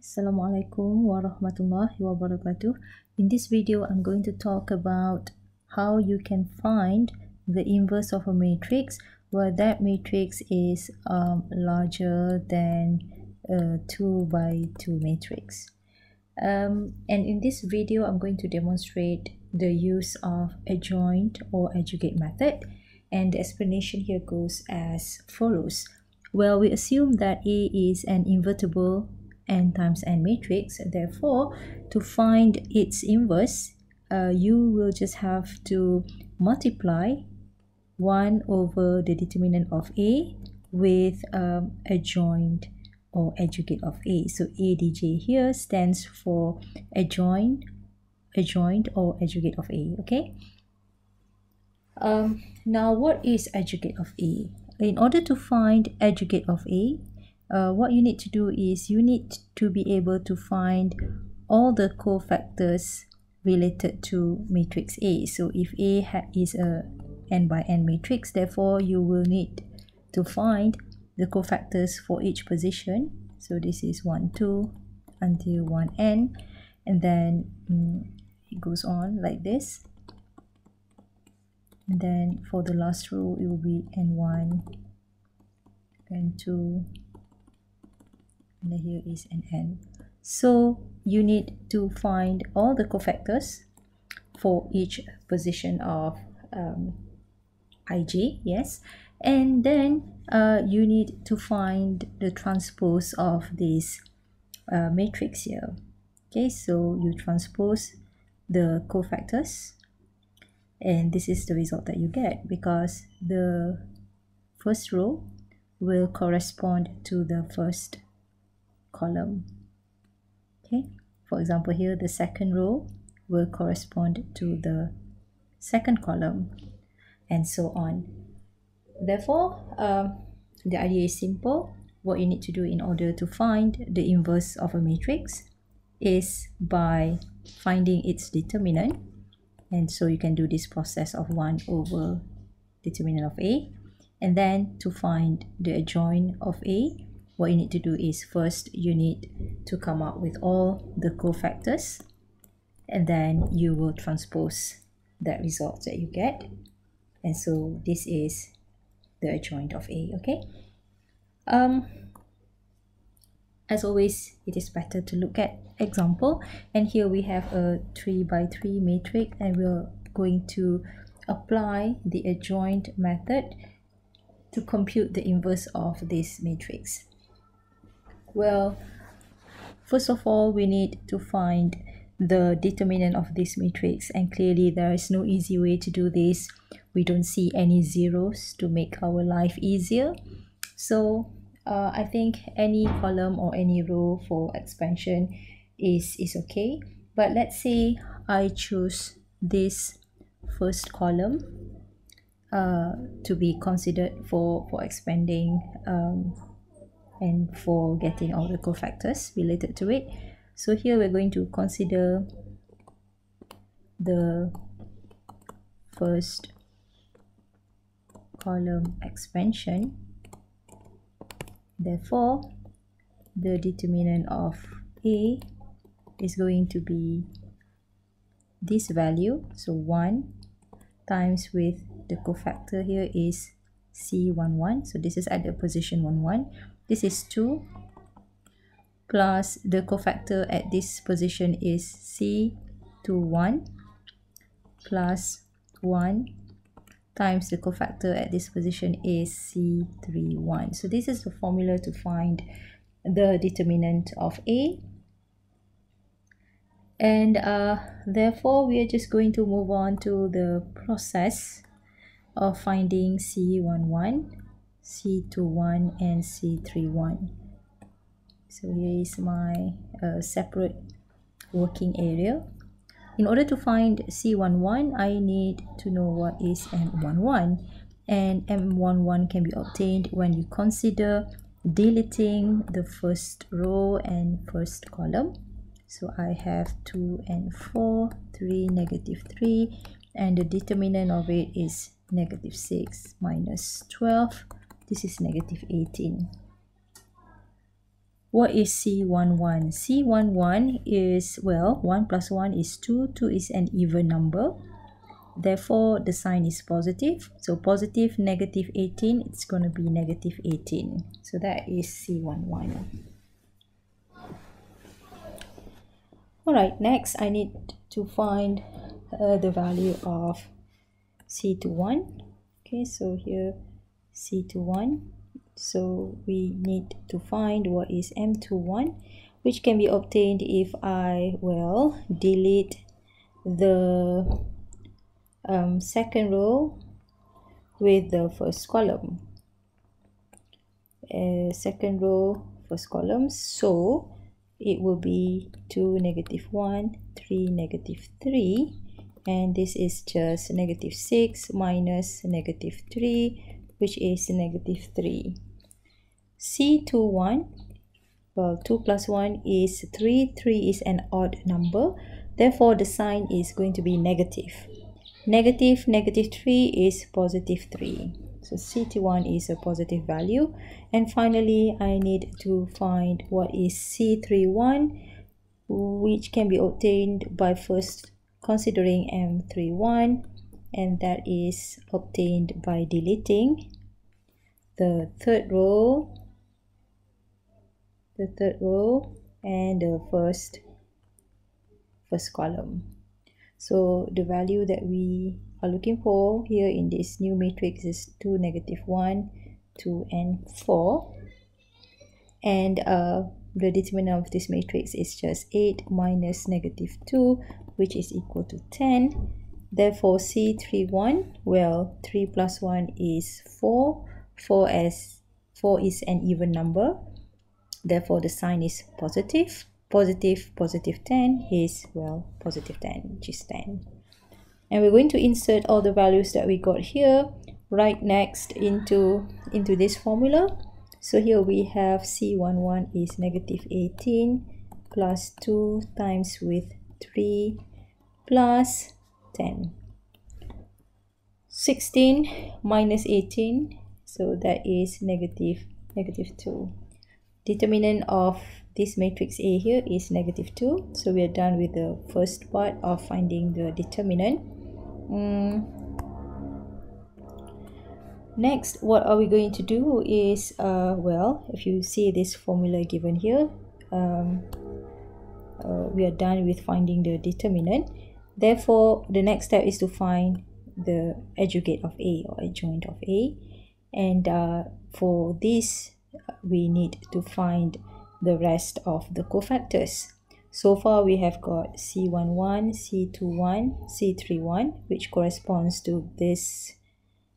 Assalamualaikum warahmatullahi wabarakatuh. In this video, I'm going to talk about how you can find the inverse of a matrix where that matrix is um, larger than a 2 by 2 matrix. Um, and in this video, I'm going to demonstrate the use of adjoint or adjugate method. And the explanation here goes as follows. Well, we assume that A is an invertible n times n matrix. Therefore, to find its inverse, uh, you will just have to multiply 1 over the determinant of A with um, adjoint or adjugate of A. So ADJ here stands for adjoint, adjoint or adjugate of A, okay? Um, now, what is adjugate of A? In order to find adjugate of A, uh, what you need to do is you need to be able to find all the cofactors related to matrix A. So if A is a n by n matrix, therefore you will need to find the cofactors for each position. So this is 1, 2 until 1n and then mm, it goes on like this. And then for the last row, it will be n1, n2, and here is an n. So you need to find all the cofactors for each position of um, ij, yes. And then uh, you need to find the transpose of this uh, matrix here. Okay, so you transpose the cofactors and this is the result that you get because the first row will correspond to the first column. Okay, for example, here the second row will correspond to the second column and so on. Therefore, um, the idea is simple. What you need to do in order to find the inverse of a matrix is by finding its determinant. And so you can do this process of 1 over determinant of A. And then to find the adjoint of A, what you need to do is first you need to come up with all the cofactors and then you will transpose that result that you get. And so this is the adjoint of A okay? Um as always it is better to look at example. And here we have a 3 by 3 matrix and we're going to apply the adjoint method to compute the inverse of this matrix well, first of all, we need to find the determinant of this matrix and clearly there is no easy way to do this. We don't see any zeros to make our life easier. So uh, I think any column or any row for expansion is, is okay. But let's say I choose this first column uh, to be considered for, for expanding um, and for getting all the cofactors related to it. So here we're going to consider the first column expansion. Therefore, the determinant of A is going to be this value. So 1 times with the cofactor here is C11. So this is at the position 11 this is 2 plus the cofactor at this position is C21 plus 1 times the cofactor at this position is C31. So this is the formula to find the determinant of A. And uh, therefore, we are just going to move on to the process of finding C11 C21 and C31 so here is my uh, separate working area. In order to find C11 I need to know what is M11 and M11 can be obtained when you consider deleting the first row and first column. So I have 2 and 4 3 negative 3 and the determinant of it is negative 6 minus 12 this is negative 18 what is C11? C11 is, well, 1 plus 1 is 2. 2 is an even number. Therefore, the sign is positive. So positive, negative 18, it's going to be negative 18. So that is C11. Alright, next I need to find uh, the value of C21. Okay, so here C21 so we need to find what is m21 which can be obtained if I will delete the um, second row with the first column. Uh, second row first column. So it will be 2 negative 1 3 negative 3 and this is just negative 6 minus negative 3 which is negative 3. C21, well 2 plus 1 is 3, 3 is an odd number, therefore the sign is going to be negative. Negative, negative 3 is positive 3. So C21 is a positive value. And finally, I need to find what is C31, which can be obtained by first considering M31 and that is obtained by deleting the third row the third row and the first first column. So the value that we are looking for here in this new matrix is 2 negative 1 2 and 4 and uh, the determinant of this matrix is just 8 minus negative 2 which is equal to 10 Therefore, C31, well, 3 plus 1 is 4. 4 as 4 is an even number. Therefore, the sign is positive. Positive, positive 10 is, well, positive 10, which is 10. And we're going to insert all the values that we got here right next into, into this formula. So here we have C11 is negative 18 plus 2 times with 3 plus 10 16 minus 18 so that is negative negative 2 determinant of this matrix A here is negative 2 so we are done with the first part of finding the determinant. Mm. next what are we going to do is uh, well if you see this formula given here um, uh, we are done with finding the determinant Therefore, the next step is to find the adjugate of A or adjoint of A. And uh, for this, we need to find the rest of the cofactors. So far, we have got C11, C21, C31, which corresponds to this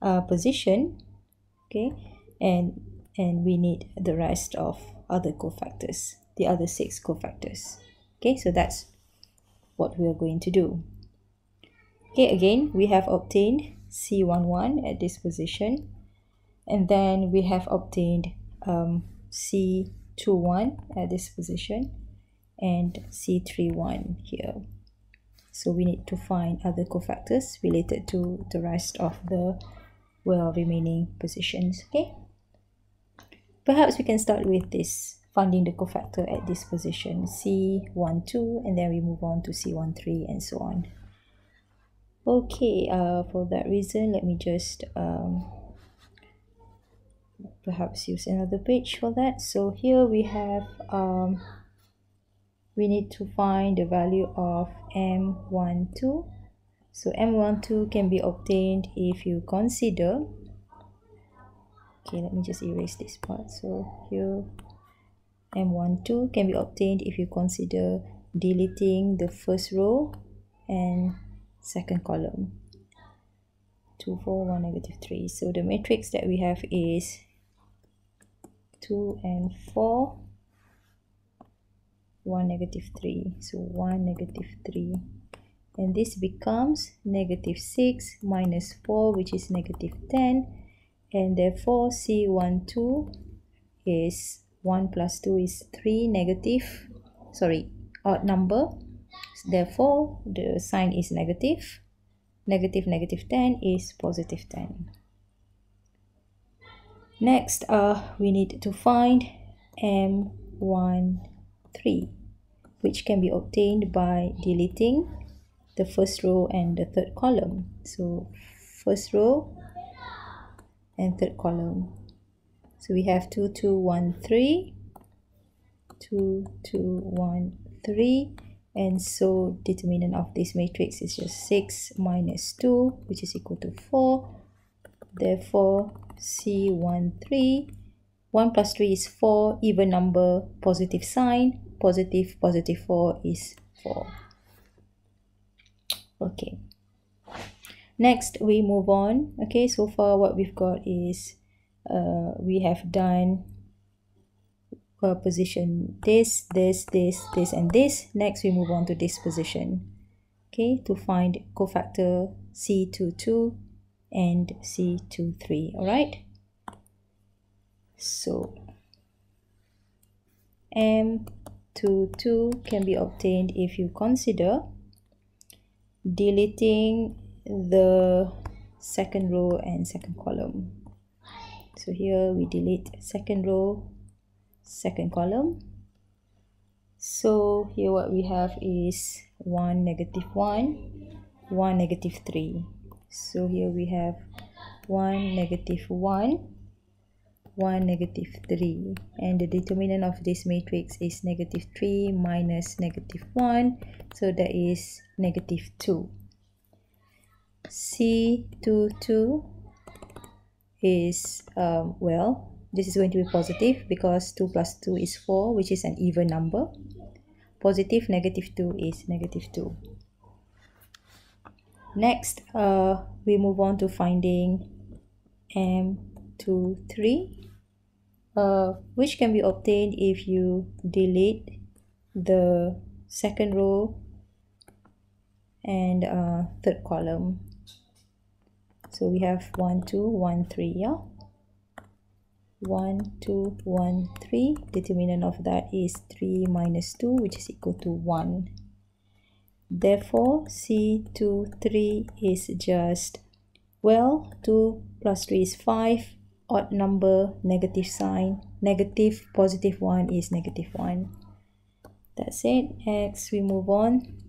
uh, position. Okay, and and we need the rest of other cofactors, the other six cofactors. Okay, so that's what we are going to do. Okay, again, we have obtained C11 at this position. And then we have obtained um, C21 at this position and C31 here. So we need to find other cofactors related to the rest of the well remaining positions. Okay. Perhaps we can start with this finding the cofactor at this position C12 and then we move on to C13 and so on. Okay, uh, for that reason, let me just um, perhaps use another page for that. So here we have, um, we need to find the value of M12. So M12 can be obtained if you consider, okay, let me just erase this part. So here M12 can be obtained if you consider deleting the first row and second column. 2 4 1 negative 3 so the matrix that we have is 2 and 4 1 negative 3 so 1 negative 3 and this becomes negative 6 minus 4 which is negative 10 and therefore C12 is 1 plus 2 is 3 negative sorry odd number therefore the sign is negative negative negative 10 is positive 10 next uh we need to find m 1, 3, which can be obtained by deleting the first row and the third column. So first row and third column. So we have 2, 2, 1, 3, 2, 2, 1, 3, and so determinant of this matrix is just 6 minus 2, which is equal to 4. Therefore, C13 1 plus 3 is 4, even number, positive sign, positive, positive 4 is 4. Okay. Next, we move on. Okay, so far what we've got is uh, we have done uh, position this, this, this, this, and this. Next, we move on to this position. Okay, to find cofactor C22 and C23. All right so m22 can be obtained if you consider deleting the second row and second column so here we delete second row second column. So here what we have is 1 negative 1 1 negative 3 so here we have 1 negative 1 1 negative 3 and the determinant of this matrix is negative 3 minus negative 1 so that is negative 2 C22 is um, well this is going to be positive because 2 plus 2 is 4 which is an even number. Positive negative 2 is negative 2 next uh, we move on to finding m23 uh, which can be obtained if you delete the second row and uh, third column so we have 1 2 1 3 yeah? 1 2 1 3 determinant of that is 3 minus 2 which is equal to 1 therefore c2 3 is just well 2 plus 3 is 5 odd number negative sign negative positive 1 is negative 1 that's it. Next we move on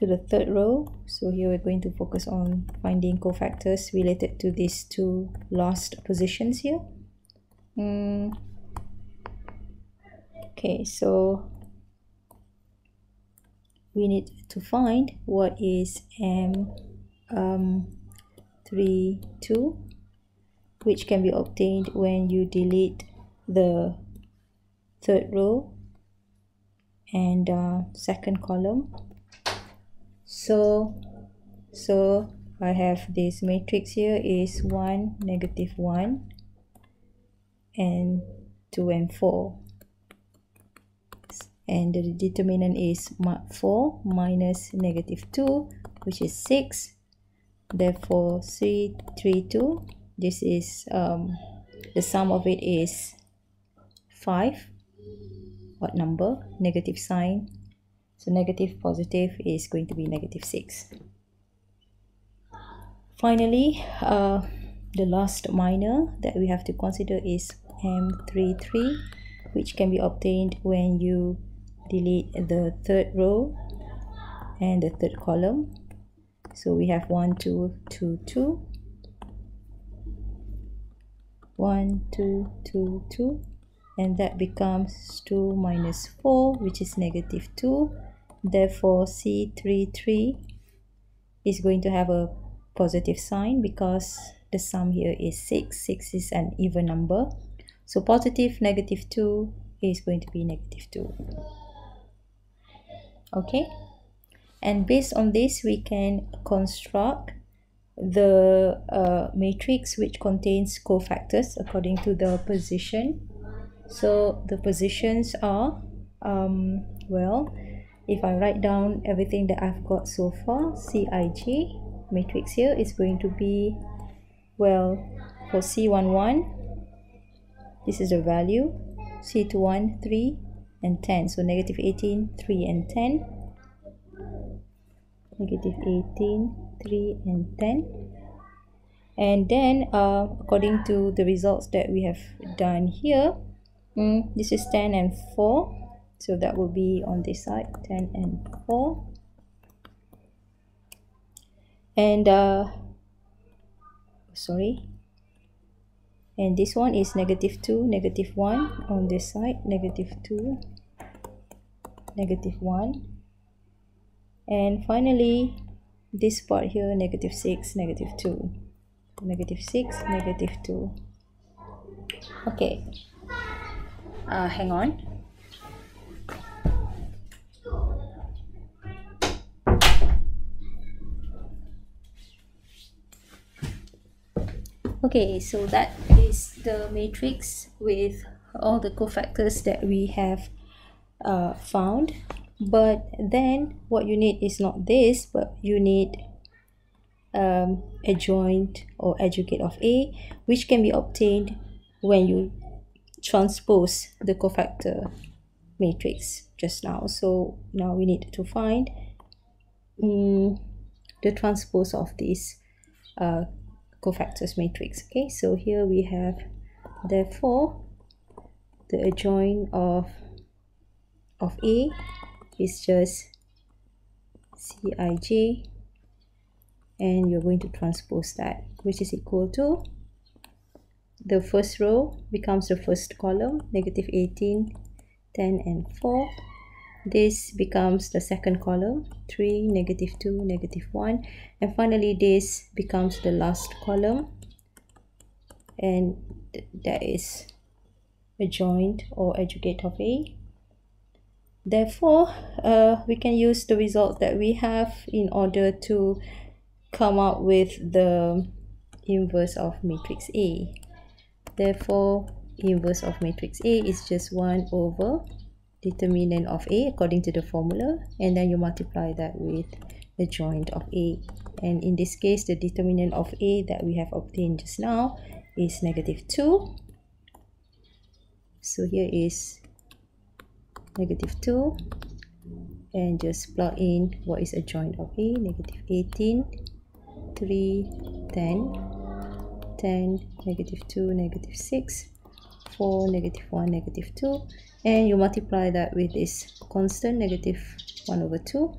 to the third row. So here we're going to focus on finding cofactors related to these two last positions here. Mm. okay so we need to find what is m um 3 2 which can be obtained when you delete the third row and uh, second column so so I have this matrix here is 1 negative 1 and 2 and 4 and the determinant is 4 minus negative 2 which is 6 therefore 3 3 2 this is um, the sum of it is 5 what number? Negative sign so negative positive is going to be negative 6 finally uh, the last minor that we have to consider is m33 which can be obtained when you delete the third row and the third column. So we have 1 2 2 2 1 2 2 2 and that becomes 2 minus 4 which is negative 2 therefore c33 is going to have a positive sign because the sum here is 6 6 is an even number. So positive negative 2 is going to be negative 2 okay? And based on this we can construct the uh, matrix which contains cofactors according to the position. So the positions are um, well if I write down everything that I've got so far Cij matrix here is going to be well for C11 this is the value C21 3 and 10 so negative 18 3 and 10 negative 18 3 and 10 and then uh, according to the results that we have done here mm, this is 10 and 4 so that will be on this side 10 and 4 and uh sorry. And this one is negative 2 negative 1 on this side negative 2 negative 1 and finally this part here negative 6 negative 2 negative 6 negative 2 okay. Uh, hang on okay so that is the matrix with all the cofactors that we have uh, found. But then what you need is not this but you need um, adjoint or adjugate of A which can be obtained when you transpose the cofactor matrix just now. So now we need to find um, the transpose of this uh, cofactors matrix. Okay so here we have therefore the adjoint of of A is just Cij and you're going to transpose that which is equal to the first row becomes the first column negative 18 10 and 4 this becomes the second column 3 negative 2 negative 1 and finally this becomes the last column. And th that is adjoint or adjugate of A. Therefore uh, we can use the result that we have in order to come up with the inverse of matrix A. Therefore inverse of matrix A is just 1 over determinant of A according to the formula and then you multiply that with the joint of A. And in this case the determinant of A that we have obtained just now is negative 2 so here is negative 2 and just plug in what is adjoint of A negative 18 3 10 10 negative 2 negative 6 4 negative 1 negative 2 and you multiply that with this constant negative 1 over 2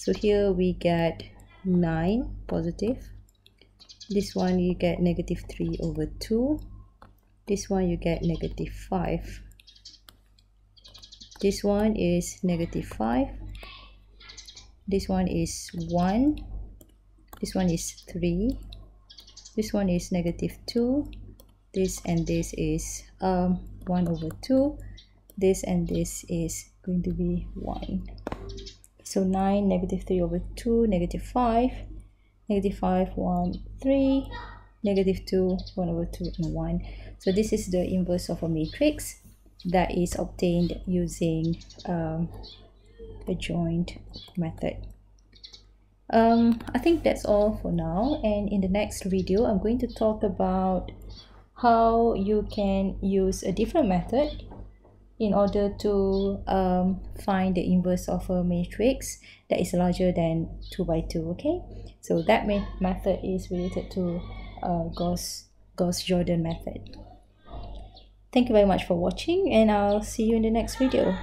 so here we get 9 positive. This one you get negative 3 over 2 this one you get negative 5 this one is negative 5 this one is 1 this one is 3 this one is negative 2 this and this is um, 1 over 2 this and this is going to be 1 so 9 negative 3 over 2 negative 5 negative 5 1 3 negative 2 1 over 2 and 1 so this is the inverse of a matrix that is obtained using um, adjoint method. Um, I think that's all for now. And in the next video I'm going to talk about how you can use a different method in order to um, find the inverse of a matrix that is larger than 2 by 2 okay? So that method is related to uh, Gauss Gauss Jordan method. Thank you very much for watching and I'll see you in the next video